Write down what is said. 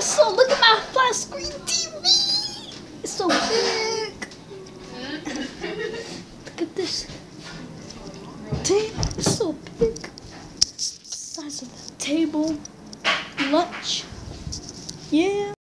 So look at my flat screen TV. It's so big. Look at this. Damn, it's so big. Size of the table. Lunch. Yeah.